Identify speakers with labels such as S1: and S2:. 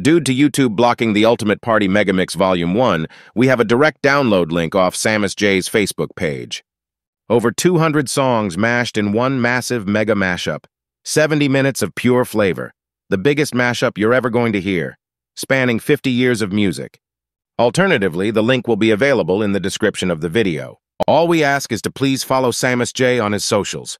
S1: Due to YouTube blocking the Ultimate Party Megamix Volume 1, we have a direct download link off Samus Jay's Facebook page. Over 200 songs mashed in one massive mega mashup. 70 minutes of pure flavor. The biggest mashup you're ever going to hear, spanning 50 years of music. Alternatively, the link will be available in the description of the video. All we ask is to please follow Samus Jay on his socials.